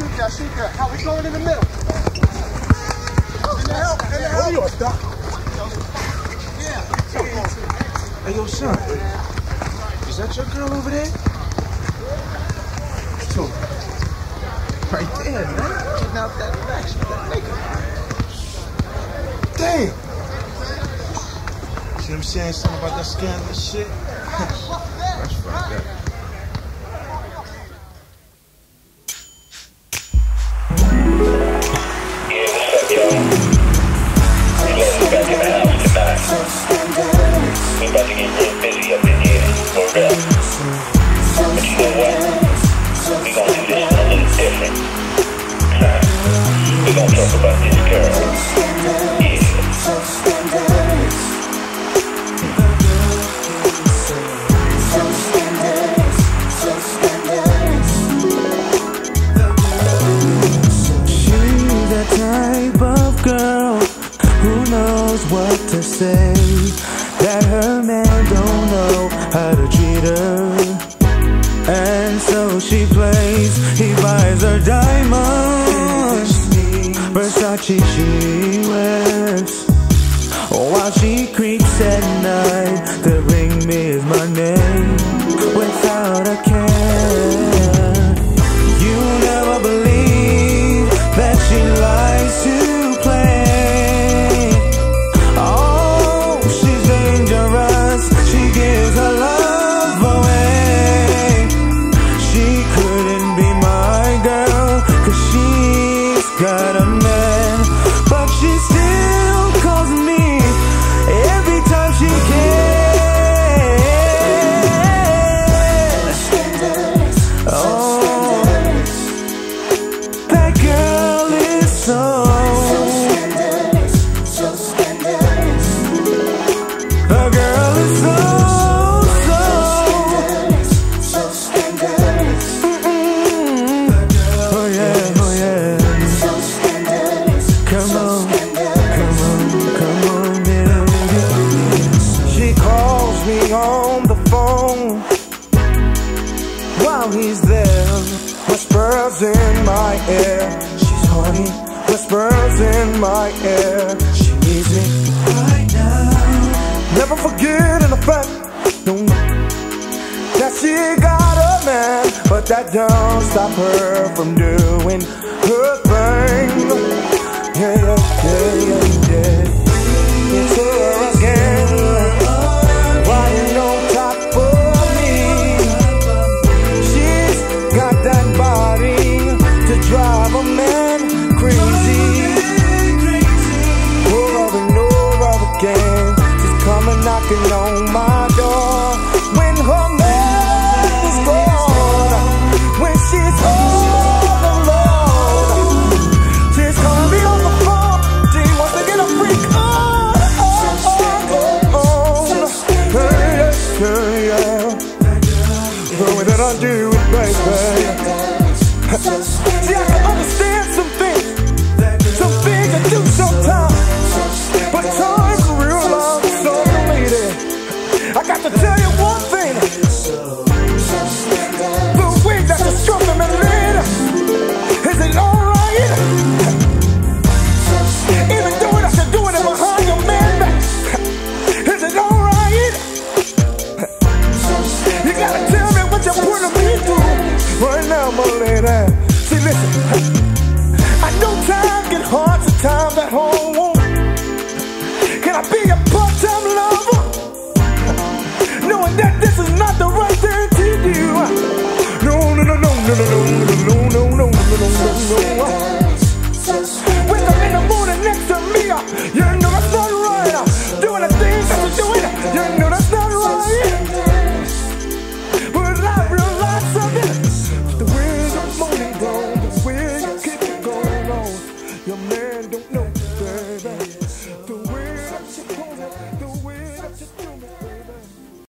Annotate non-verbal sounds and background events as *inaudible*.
shoot I shoot you. How we going in the middle? In the help, in the help. What are you, a stop? Yeah. Hey, yo, son. Is that your girl over there? So, right there, man. Getting out that action, that nigga. Damn. See what I'm saying? Something about that scandalous shit? That's fucked up. We about to get real busy up in here, for real. But you know what? We gonna do this a little different. we gonna talk about this girl. She's type of girl who knows what to say. 继续。While he's there. Whispers in my ear. She's horny. Whispers in my ear. She needs me right now. Never forgetting the fact no, that she got a man, but that don't stop her from doing That do it, baby. *laughs* See, I can understand some things, some things I do sometimes. But time's a real long story, lady. I got to tell you one thing. summer later. See, listen, I know time get hard sometimes at home. Can I be a part-time lover? Knowing that this is not the right thing to do. No, no, no, no, no, no, no, no, no, no, no, no, no. no.